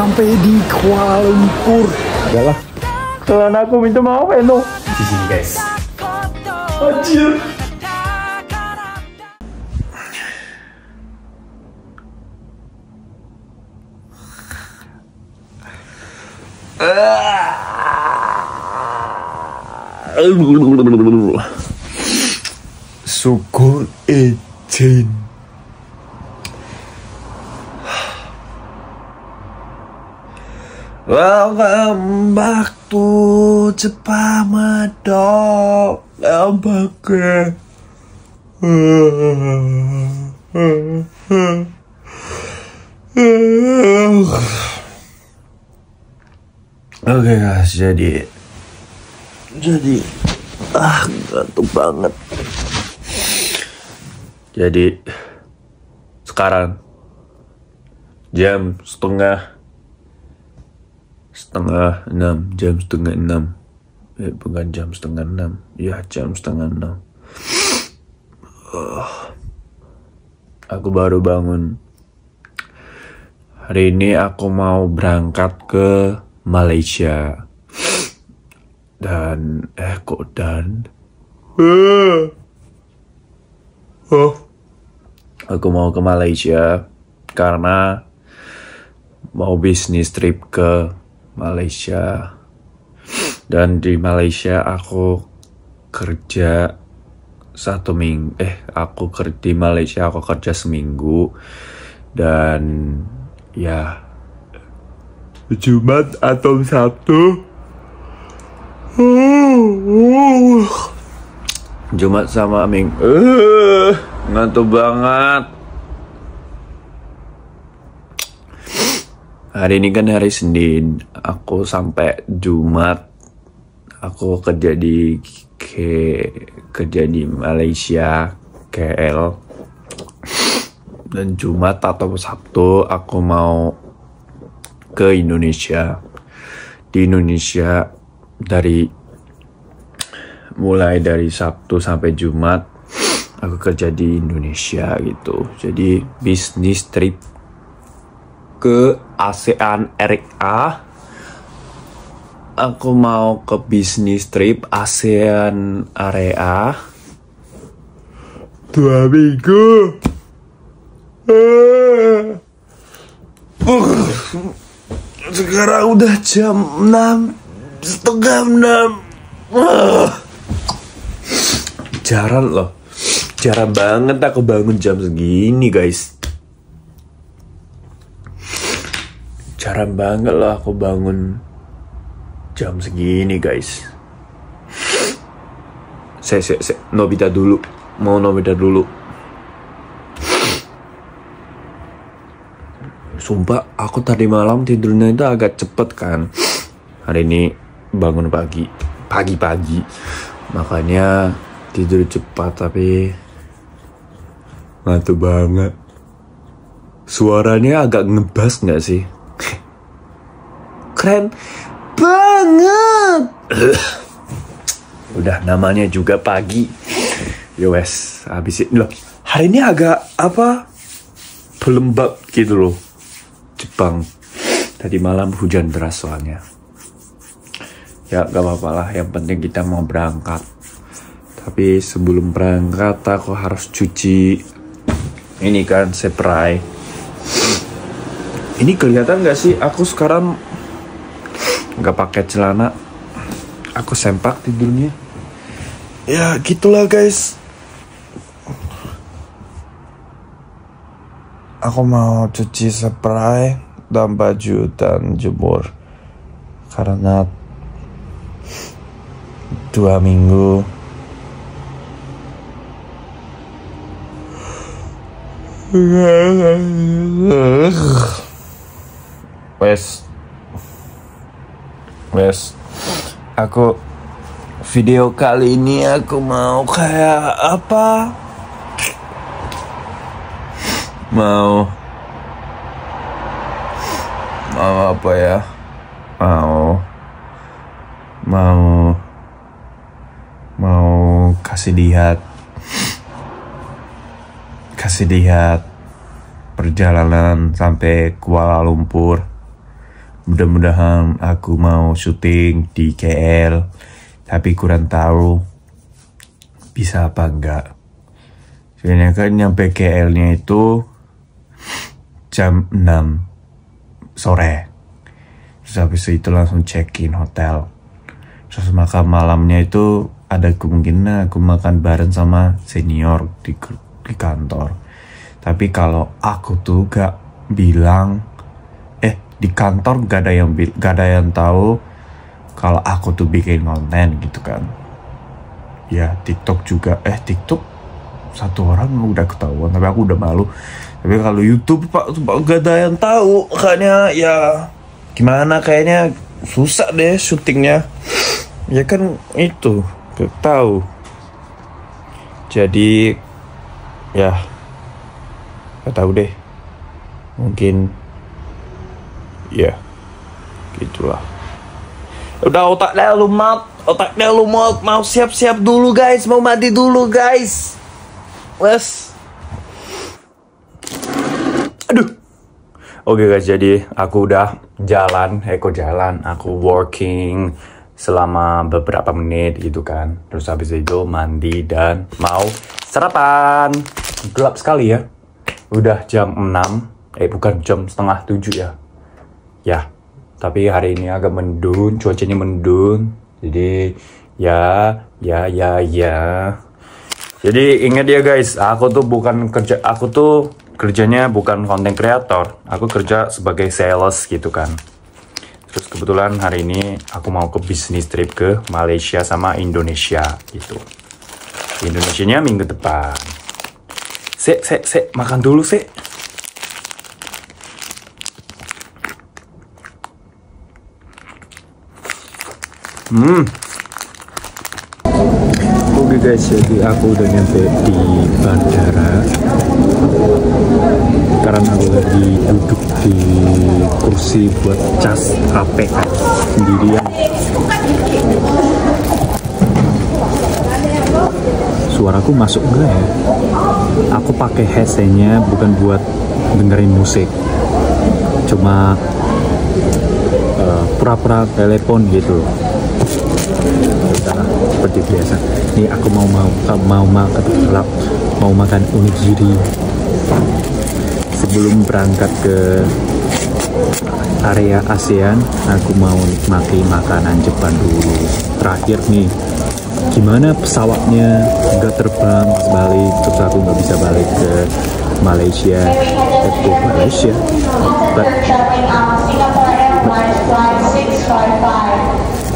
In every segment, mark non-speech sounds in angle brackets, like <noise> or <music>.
sampai di Kuala Lumpur. Udahlah. Kalian aku minta maaf Eno. Di sini guys. Anjir. Syukur izin. Welcome back to Medok. Welcome back. Oke guys, jadi jadi ah ngantuk banget. Jadi sekarang jam setengah setengah enam jam setengah enam. Eh, bukan jam setengah enam. Ya jam setengah enam. Ah. aku baru bangun. Hari ini aku mau berangkat ke Malaysia. Dan eh kok dan? Oh. Aku mau ke Malaysia karena mau bisnis trip ke Malaysia. Dan di Malaysia aku kerja satu minggu eh aku kerja di Malaysia aku kerja seminggu. Dan ya Jumat atau Sabtu? Jumat sama Minggu uh, ngantuk banget Hari ini kan hari Senin, aku sampai Jumat, aku kerja di ke kerja di Malaysia, KL, dan Jumat atau Sabtu aku mau ke Indonesia. Di Indonesia dari mulai dari Sabtu sampai Jumat aku kerja di Indonesia gitu. Jadi bisnis trip ke ASEAN RA aku mau ke bisnis trip ASEAN area. Dua minggu. Eh. Uh, sekarang udah jam 6 setengah 6 Uh. jarang loh. Jarang banget aku bangun jam segini guys jarang banget loh aku bangun jam segini guys. Saya saya saya Nobita dulu. Mau Nobita dulu. Sumpah aku tadi malam tidurnya itu agak cepet kan. Hari ini bangun pagi pagi-pagi. Makanya tidur cepat tapi ngantuk banget. Suaranya agak ngebas nggak sih keren banget. <coughs> Udah namanya juga pagi. Yo wes habis itu loh hari ini agak apa pelembab gitu loh Jepang. Tadi malam hujan deras soalnya. Ya gak apa-apa lah yang penting kita mau berangkat. Tapi sebelum berangkat aku harus cuci. Ini kan spray ini kelihatan gak sih? Aku sekarang nggak pakai celana. Aku sempak tidurnya. Ya gitulah guys. Aku mau cuci spray dan baju dan jemur. Karena dua minggu. Wes wes aku video kali ini aku mau kayak apa? Mau mau apa ya? Mau mau mau kasih lihat kasih lihat perjalanan sampai Kuala Lumpur mudah-mudahan aku mau syuting di KL tapi kurang tahu bisa apa enggak. Soalnya kan nyampe KL nya itu jam 6 sore. Terus habis itu langsung check in hotel. Terus makan malamnya itu ada kemungkinan aku makan bareng sama senior di, di kantor. Tapi kalau aku tuh gak bilang di kantor gak ada yang gak ada yang tahu kalau aku tuh bikin konten gitu kan. Ya TikTok juga. Eh TikTok? Satu orang udah ketahuan tapi aku udah malu. Tapi kalau YouTube pak gak ada yang tahu. Kayaknya ya gimana? Kayaknya susah deh syutingnya. Ya kan itu gak tahu. Jadi ya gak tahu deh. Mungkin ya. Gitulah. Udah otaknya lu mat otaknya lu mau siap-siap dulu guys. Mau mandi dulu guys. Wes. Aduh. Oke guys. Jadi aku udah jalan Eko jalan. Aku working selama beberapa menit gitu kan. Terus habis itu mandi dan mau sarapan. Gelap sekali ya. Udah jam 6 eh bukan jam setengah 7 ya ya tapi hari ini agak mendung cuacanya mendung jadi ya ya ya ya jadi ingat ya guys aku tuh bukan kerja aku tuh kerjanya bukan konten kreator aku kerja sebagai sales gitu kan Terus kebetulan hari ini aku mau ke bisnis trip ke Malaysia sama Indonesia gitu. Indonesia nya minggu depan. Sek, sek, sek, makan dulu sek. Hmm. Oke guys, jadi aku udah nyampe di bandara. Karena aku lagi duduk di kursi buat cas kan sendirian. Suaraku masuk enggak ya? Aku pakai headsetnya bukan buat dengerin musik, cuma uh, pura-pura telepon gitu Seperti biasa. Nih aku mau mau mau makan mau makan onigiri. Sebelum berangkat ke area ASEAN aku mau nikmati makanan Jepang dulu. Terakhir nih gimana pesawatnya? Nggak terbang balik terus aku nggak bisa balik ke Malaysia. Ke Malaysia? But,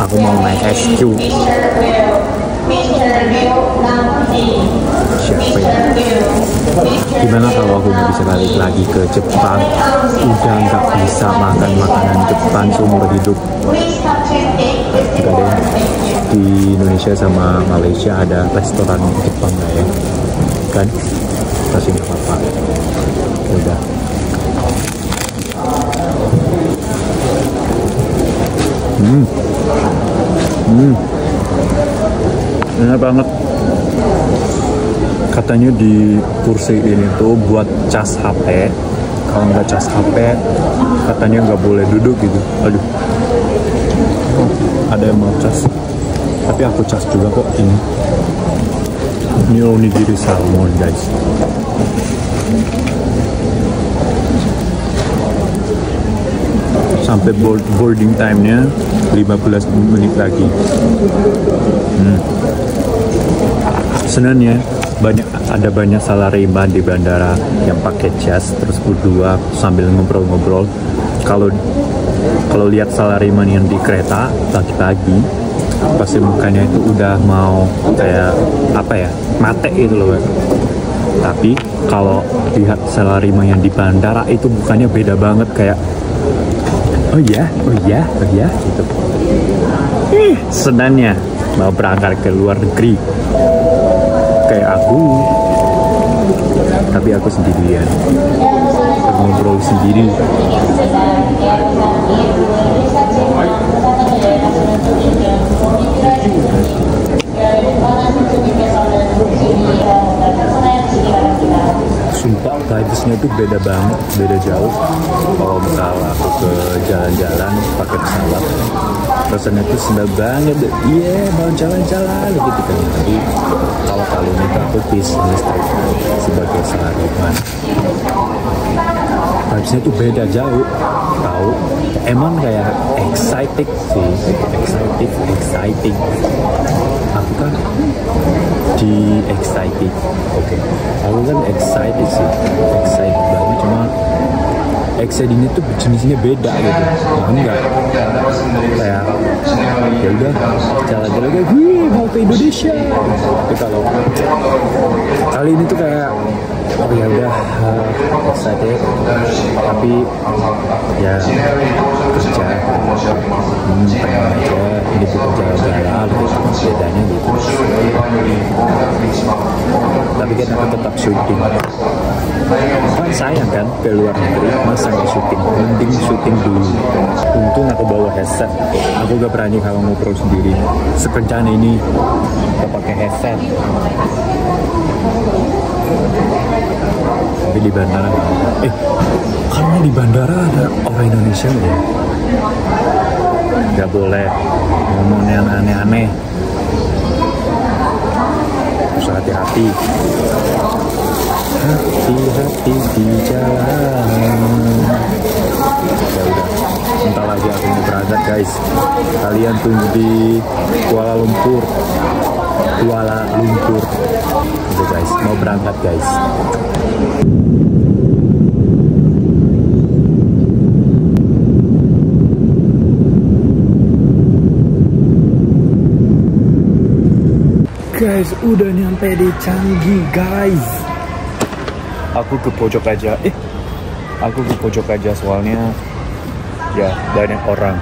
aku mau naik SQ siapa ya? Gimana kalau aku bisa balik lagi ke Jepang? Udah nggak bisa makan makanan Jepang seumur hidup. Enggak deh. Di Indonesia sama Malaysia ada restoran Jepang nggak ya? Kan? Pasti nggak apa-apa. Udah hmm. Hmm. Enak banget. Katanya di kursi ini tuh buat cas HP kalau nggak cas HP katanya nggak boleh duduk gitu. Aduh. Ada yang mau cas. Tapi aku cas juga kok ini. Ini onigiri salmon guys. Sampai boarding time-nya 15 menit lagi. Hmm. senangnya banyak ada banyak salaryman di bandara yang pakai jas terus berdua sambil ngobrol-ngobrol. Kalau kalau lihat salaryman yang di kereta pagi-pagi pasti mukanya itu udah mau kayak apa ya mate gitu loh tapi kalau lihat salaryman yang di bandara itu bukannya beda banget kayak oh iya oh iya oh iya gitu. Senangnya mau berangkat ke luar negeri. Kayak aku. Tapi aku sendirian. Ngobrol sendiri sumpah vibesnya tuh beda banget beda jauh. Kalau misalnya aku ke jalan-jalan jalan pakai pesawat rasanya tuh senang banget iya yeah, mau jalan-jalan gitu kan tapi kalau kali ini aku bisnis sebagai seharian vibesnya tuh beda jauh tahu. Emang kayak excited sih. Excited exciting kan di excited. Oke. Okay. aku kan excited sih. Excited banget cuma excited ini tuh jenisnya beda gitu. Nah, enggak kayak ya udah jalan-jalan kayak wih mau ke Indonesia. Tapi kalau kali ini tuh kayak oh ya udah uh, excited. Tapi ya bedanya gitu tapi kan tetap syuting. Kan sayang kan ke luar negeri masa nggak syuting? Mending syuting dulu. Untung aku bawa headset. Aku gak berani kalau ngobrol sendiri. Sekencana ini gak pakai headset. Tapi di bandara. Eh karena di bandara ada orang Indonesia ya nggak boleh ngomong yang aneh-aneh. Harus hati-hati. Hati-hati di jalan. Ya udah bentar lagi aku mau berangkat guys. Kalian tunggu di Kuala Lumpur. Kuala Lumpur. Udah guys mau berangkat guys guys udah nyampe di Canggih guys. Aku ke pojok aja. Eh aku ke pojok aja soalnya ya banyak orang.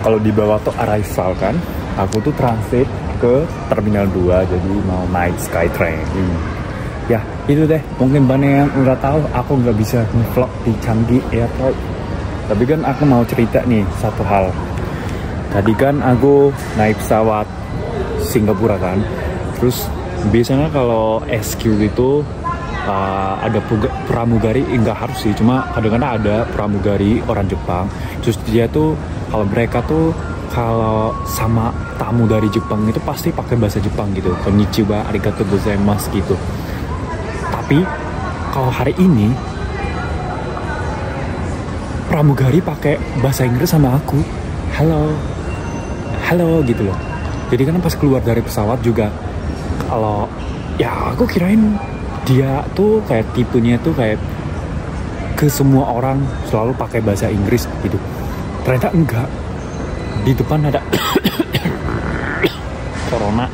Kalau di bawah tuh arrival kan aku tuh transit ke terminal 2 jadi mau naik skytrain. Hmm. ya itu deh. Mungkin banyak yang nggak tahu aku nggak bisa vlog di Canggih Airport. Tapi kan aku mau cerita nih satu hal. Tadi kan aku naik pesawat Singapura kan. Terus biasanya kalau SQ itu uh, ada pramugari enggak harus sih. Cuma kadang-kadang ada pramugari orang Jepang. Terus dia tuh kalau mereka tuh kalau sama tamu dari Jepang itu pasti pakai bahasa Jepang gitu. Konnichiwa arigatou gozaimasu gitu. Tapi kalau hari ini pramugari pakai bahasa Inggris sama aku. Halo halo gitu loh jadi kan pas keluar dari pesawat juga kalau ya aku kirain dia tuh kayak tipenya tuh kayak ke semua orang selalu pakai bahasa Inggris gitu. Ternyata enggak. Di depan ada <coughs> corona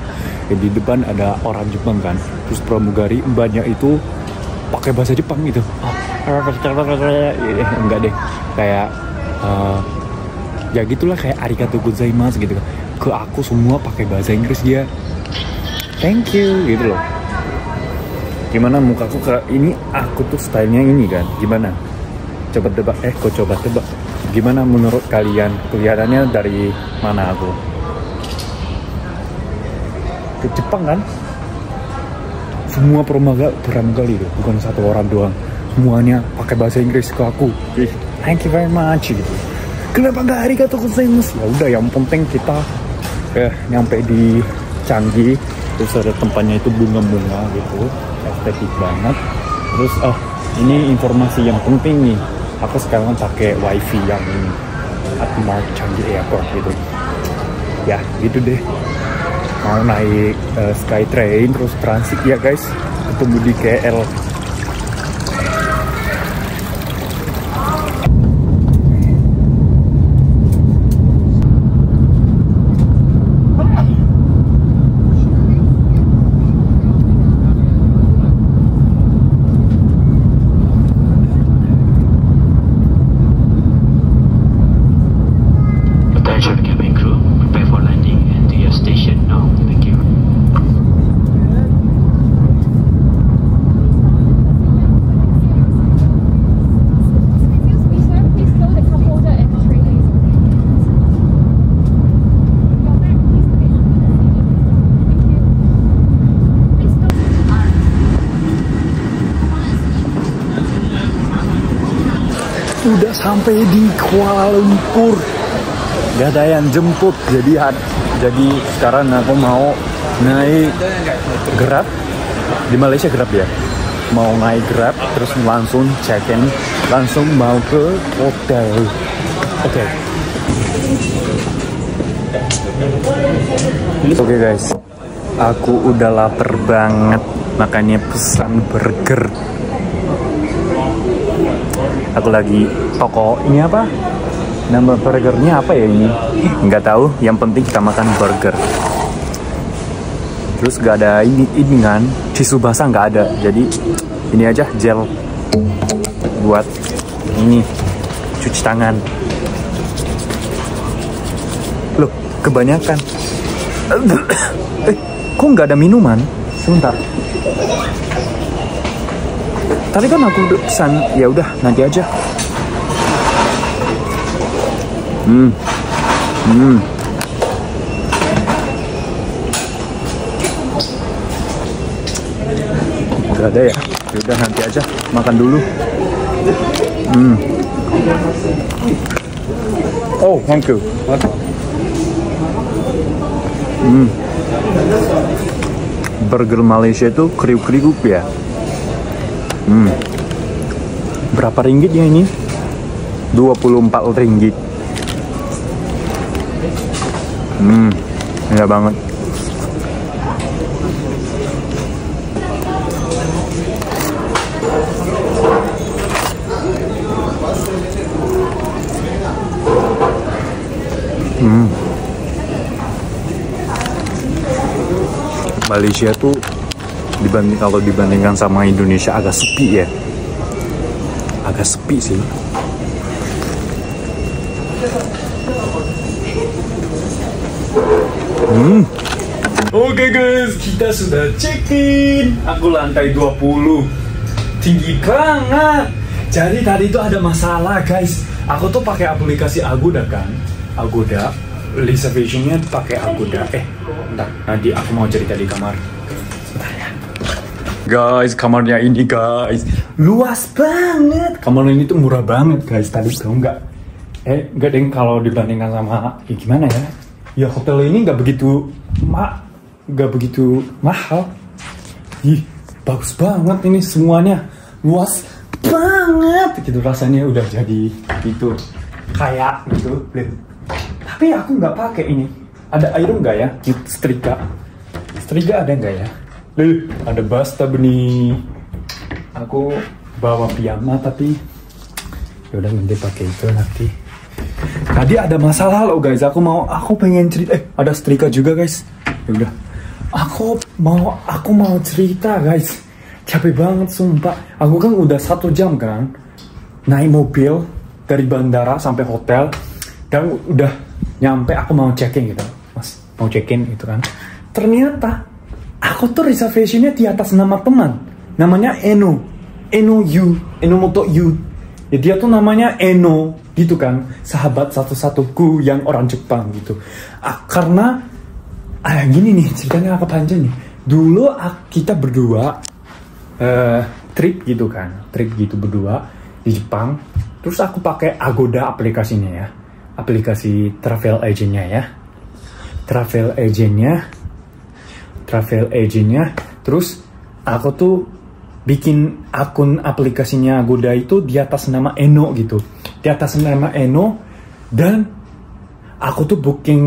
ya, di depan ada orang Jepang kan. Terus pramugari banyak itu pakai bahasa Jepang gitu. Oh, enggak deh. Kayak uh, ya gitulah kayak arigatou gozaimasu gitu ke aku semua pakai bahasa Inggris dia thank you gitu loh. Gimana mukaku ke ini aku tuh stylenya ini kan gimana? Coba tebak eh kok coba tebak? Gimana menurut kalian? Kelihatannya dari mana aku? Ke Jepang kan? Semua pramugari pramugari itu bukan satu orang doang. Semuanya pakai bahasa Inggris ke aku. Thank you very much gitu. Kenapa gak hari kata ya udah yang penting kita eh nyampe di Canggih terus ada tempatnya itu bunga-bunga gitu estetik banget. Terus oh ini informasi yang penting nih aku sekarang pakai wifi yang ini at Mark Changi Airport gitu. Ya gitu deh. Mau naik uh, Skytrain terus transit ya guys. Ketemu di KL sampai di Kuala Lumpur. Gak ada yang jemput jadi jadi sekarang aku mau naik Grab. Di Malaysia Grab ya. Mau naik Grab terus langsung check in. Langsung mau ke hotel. Oke. Okay. oke okay, guys. Aku udah lapar banget. Makanya pesan burger aku lagi toko ini apa? Nama burgernya apa ya ini? Nggak tahu yang penting kita makan burger. Terus gak ada ini ini kan tisu basah nggak ada. Jadi ini aja gel buat ini cuci tangan. Loh kebanyakan. <coughs> Eh kok nggak ada minuman? Sebentar tadi kan aku pesan ya udah nanti aja. Hmm. Hmm. Gak ada ya? Udah nanti aja. Makan dulu. Hmm. Oh thank you. Hmm. Burger Malaysia itu kriuk-kriuk ya hmm. Berapa ringgit ya ini? 24 ringgit. Hmm enggak banget. Hmm. Malaysia tuh dibanding kalau dibandingkan sama Indonesia agak sepi ya. Agak sepi sih. Hmm. Oke okay guys, kita sudah check-in. Aku lantai 20. Tinggi banget. Jadi tadi itu ada masalah guys. Aku tuh pakai aplikasi Agoda kan. Agoda reservationnya pakai Agoda. Eh. Nanti aku mau cerita di kamar. Guys, kamarnya ini guys luas banget. Kamar ini tuh murah banget guys. Tadi tau nggak? Eh, nggak deng kalau dibandingkan sama ya gimana ya? Ya hotel ini nggak begitu mak, nggak begitu mahal. Ih, bagus banget ini semuanya. Luas banget gitu rasanya udah jadi gitu kayak gitu tapi aku nggak pakai ini ada air nggak ya setrika setrika ada nggak ya Lih, ada bathtub nih aku bawa piyama tapi yaudah nanti pakai itu nanti. Tadi ada masalah loh guys. Aku mau aku pengen cerita eh ada setrika juga guys. Yaudah aku mau aku mau cerita guys. Capek banget sumpah. Aku kan udah satu jam kan naik mobil dari bandara sampai hotel dan udah nyampe aku mau check-in gitu mas. Mau check-in gitu kan. Ternyata aku tuh reservationnya di atas nama teman. Namanya Eno. Eno Yu. Eno Moto Yu. Ya dia tuh namanya Eno gitu kan. Sahabat satu-satuku yang orang Jepang gitu. Ah, karena ah gini nih ceritanya apa panjang nih. Dulu ah, kita berdua uh, trip gitu kan. Trip gitu berdua di Jepang. Terus aku pakai Agoda aplikasinya ya. Aplikasi travel agentnya ya. Travel agentnya travel agentnya. Terus aku tuh bikin akun aplikasinya Agoda itu di atas nama Eno gitu. Di atas nama Eno dan aku tuh booking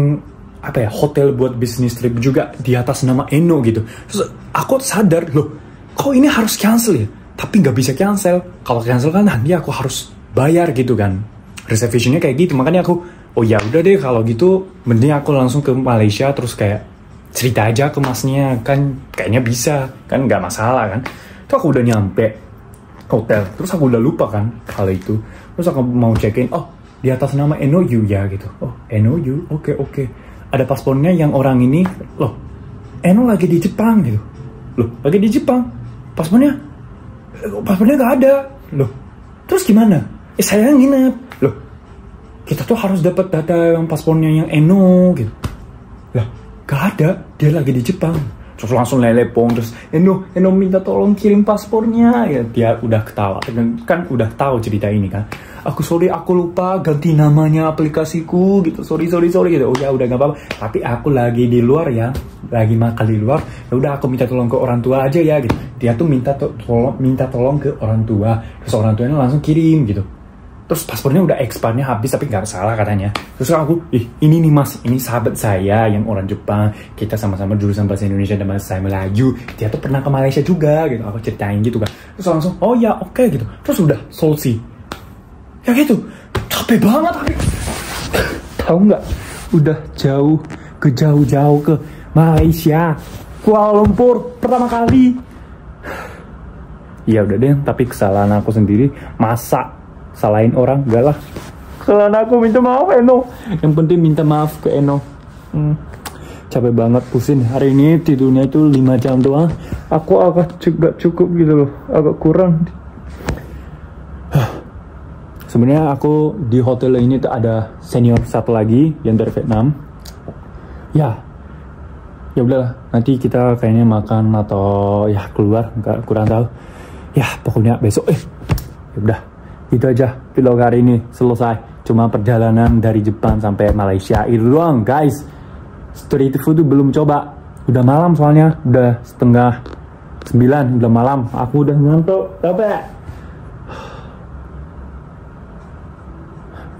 apa ya hotel buat bisnis trip juga di atas nama Eno gitu. Terus aku sadar loh kok ini harus cancel ya? Tapi nggak bisa cancel. Kalau cancel kan nanti aku harus bayar gitu kan. Reservationnya kayak gitu. Makanya aku oh ya udah deh kalau gitu mending aku langsung ke Malaysia terus kayak cerita aja ke masnya kan kayaknya bisa kan nggak masalah kan. Tuh aku udah nyampe hotel terus aku udah lupa kan hal itu. Terus aku mau check in oh di atas nama NOU ya gitu. Oh NOU oke okay, oke okay. ada paspornya yang orang ini loh Eno lagi di Jepang gitu. Loh lagi di Jepang paspornya paspornya nggak ada. Loh terus gimana? Eh saya nginep. Loh kita tuh harus dapat data yang paspornya yang Eno gitu gak ada dia lagi di Jepang. Terus langsung lelepong terus Eno Eno minta tolong kirim paspornya. Ya dia udah ketawa. Kan, kan udah tahu cerita ini kan. Aku sorry aku lupa ganti namanya aplikasiku gitu. Sorry sorry sorry gitu. Udah udah gak apa-apa. Tapi aku lagi di luar ya lagi makan di luar. Ya udah aku minta tolong ke orang tua aja ya gitu. Dia tuh minta to tolong minta tolong ke orang tua. Terus orang tuanya langsung kirim gitu terus paspornya udah expirednya habis tapi nggak salah katanya. Terus aku ih ini nih mas. Ini sahabat saya yang orang Jepang. Kita sama-sama jurusan bahasa Indonesia dan bahasa Melayu. Dia tuh pernah ke Malaysia juga gitu. Aku ceritain gitu kan terus langsung oh ya oke okay, gitu. Terus udah solusi ya gitu. Capek banget tapi tahu nggak? Udah jauh ke jauh-jauh ke Malaysia Kuala Lumpur pertama kali. <sighs> Ya udah deh tapi kesalahan aku sendiri masa salahin orang enggak lah. Kesalahan aku minta maaf Eno. Yang penting minta maaf ke Eno. Hmm, capek banget pusing. Hari ini tidurnya itu 5 jam doang. Aku agak juga cukup gitu loh. Agak kurang. Sebenarnya aku di hotel ini tuh ada senior satu lagi yang dari Vietnam. Ya. Ya udahlah nanti kita kayaknya makan atau ya keluar nggak kurang tahu. Ya pokoknya besok eh ya udah itu aja vlog hari ini selesai. Cuma perjalanan dari Jepang sampai Malaysia. Itu doang guys street food belum coba. Udah malam soalnya udah setengah sembilan udah malam. Aku udah ngantuk. Capek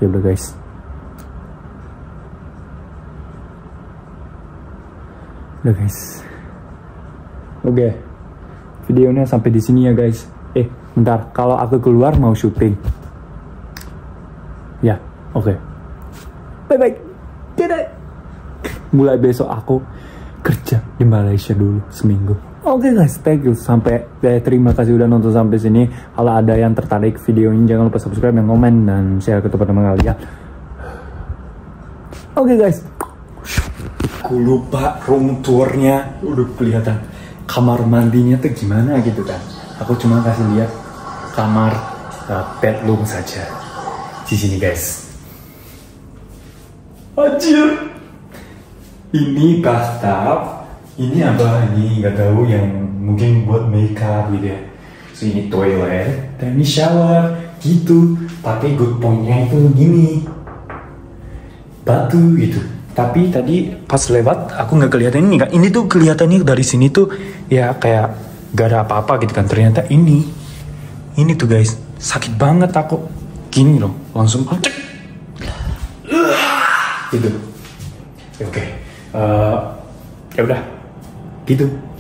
ya udah guys. Udah guys. Oke. Okay. videonya sampai di sini ya guys bentar kalau aku keluar mau syuting. Ya oke. Okay. bye bye tidak mulai besok aku kerja di Malaysia dulu seminggu. Oke okay guys thank you. Sampai eh, terima kasih udah nonton sampai sini. Kalau ada yang tertarik video ini jangan lupa subscribe dan komen dan share ke teman-teman kalian. Oke okay guys. Aku lupa room tournya. Udah kelihatan kamar mandinya tuh gimana gitu kan aku cuma kasih lihat kamar uh, bedroom saja. Di sini guys. Anjir! Ini bathtub. Ini apa? Ini nggak tahu yang mungkin buat makeup gitu ya. So ini toilet dan ini shower gitu. Tapi good pointnya itu gini. Batu gitu. Tapi tadi pas lewat aku nggak kelihatan ini kan ini tuh kelihatannya dari sini tuh ya kayak gak ada apa-apa gitu kan. Ternyata ini ini tuh guys sakit banget aku. Gini loh langsung gitu. Oke. Okay. uh, ya udah. Gitu